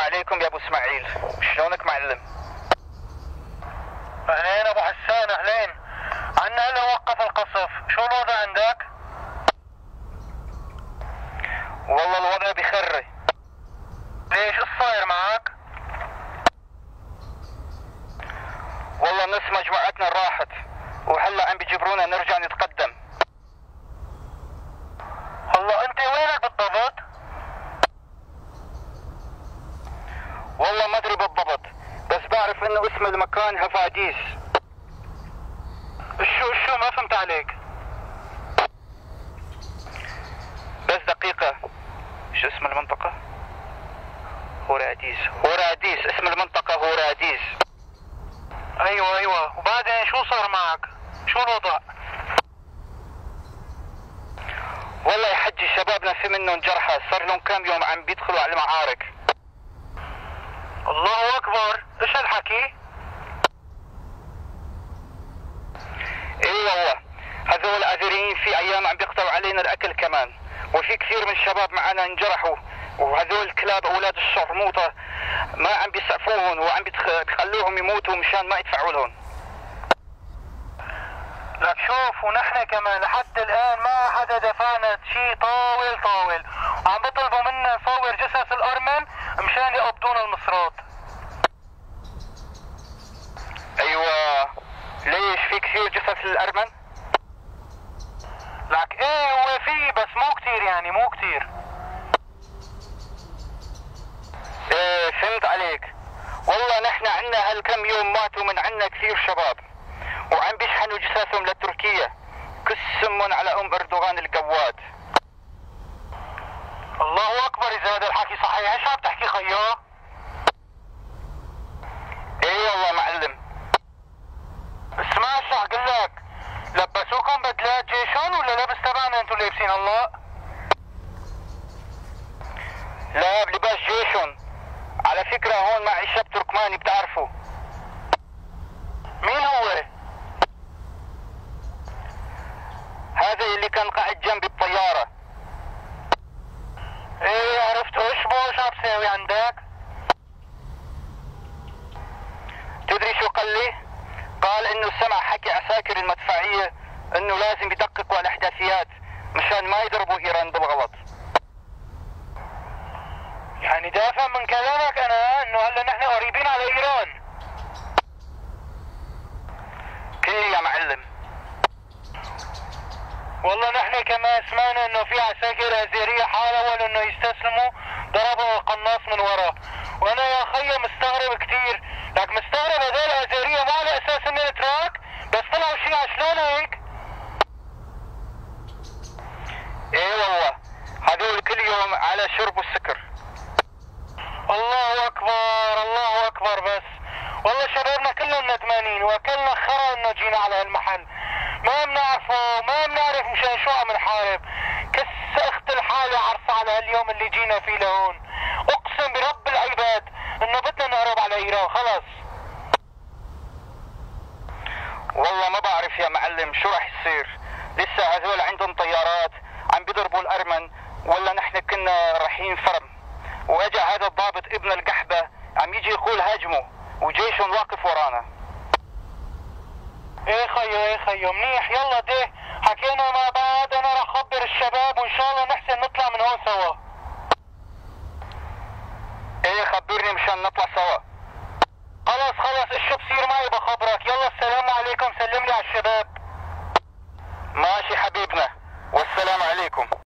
عليكم يا أبو إسماعيل. شلونك معلم؟ أهلين أبو حسان أهلين. عنا هلا وقف القصف. شو الوضع عندك؟ والله الوضع بخري ليش؟ إيش صاير معك؟ والله نص مجموعتنا راحت. وهلا عم بيجبرونا نرجع نتقدم بعرف انه اسم المكان هفاديس. شو شو ما فهمت عليك. بس دقيقة. شو اسم المنطقة؟ هوراديس هوراديس اسم المنطقة هوراديس أيوه أيوه. وبعدين شو صار معك؟ شو الوضع؟ والله يا حجي شبابنا في منهم جرحى. صار لهم كم يوم عم بيدخلوا على المعارك. الله أكبر إيش هالحكي اي والله هذول الازريين في أيام عم بيقطعوا علينا الأكل كمان. وفي كثير من الشباب معنا انجرحوا. وهذول الكلاب أولاد الشرموطه ما عم بيسعفوهم وعم بيخلوهم يموتوا مشان ما يدفعوا لهم. لك شوف ونحن كمان لحد الآن ما حدا دفعنا شيء طاول طاول. وعم بيطلبوا منا نصور جثث الأرمن مشان يقبضونا المصرات أيوه. ليش في كثير جثث للارمن لك. إيه هو في بس مو كتير يعني مو كتير. إيه فهمت عليك. والله نحن عنا هالكم يوم ماتوا من عنا كثير شباب وعم بيشحنوا جثثهم لتركيا. كسمن على أم أردوغان القواد. الله أكبر إذا هذا الحكي صحيح. إيش عم تحكي خيو إيه والله معلم اسمع شو أقول لك لبسوكم بدلات جيشون ولا أنتم لابسين الله؟ لا بلباس جيشون على فكرة هون معي شاب تركماني بتعرفه مين هو؟ هذا اللي كان قاعد جنبي بالطيارة إيه عرفته إيش بو إيش عم تساوي عندك؟ تدري شو قال لي؟ قال إنه سمع حكي عساكر المدفعية إنه لازم يدققوا على الأحداثيات. مشان ما يضربوا ايران بالغلط. يعني دافع من كلامك أنا إنه هلأ نحن قريبين على إيران. كلي يا معلم. والله نحن كمان سمعنا إنه في عساكر أزيرية حاولوا إنه يستسلموا ضربوا القناص من ورا. وأنا يا خيي مستغرب كثير لك مستغرب هذول أزيرية ما على أساس انهم تراك بس طلعوا شيعة شلون هيك إيه والله هذول كل يوم على شرب والسكر الله أكبر الله أكبر بس. والله شبابنا كلهم ندمانين واكلنا خرا إنه جينا على هالمحل. ما بنعرفه ما بنعرف مشان شو عم نحارب. كس أخت الحالة عرصة على هاليوم اللي جينا فيه لهون. أقسم برب العباد إنه بدنا نهرب على إيران خلص. والله ما بعرف يا معلم شو راح يصير. لسه هذول عندهم طيارات عم بيضربوا الارمن ولا نحن كنا رايحين فرم واجا هذا الضابط ابن القحبة عم يجي يقول هاجموا وجيش واقف ورانا. إيه خيو إيه خيو منيح. يلا ده حكينا مع بعض. أنا راح أخبر الشباب وإن شاء الله نحسن نطلع من هون سوا. إيه خبرني مشان نطلع سوا. خلص خلص إيش بصير معي بخبرك. يلا السلام عليكم. سلم لي على الشباب. ماشي حبيبنا. والسلام عليكم.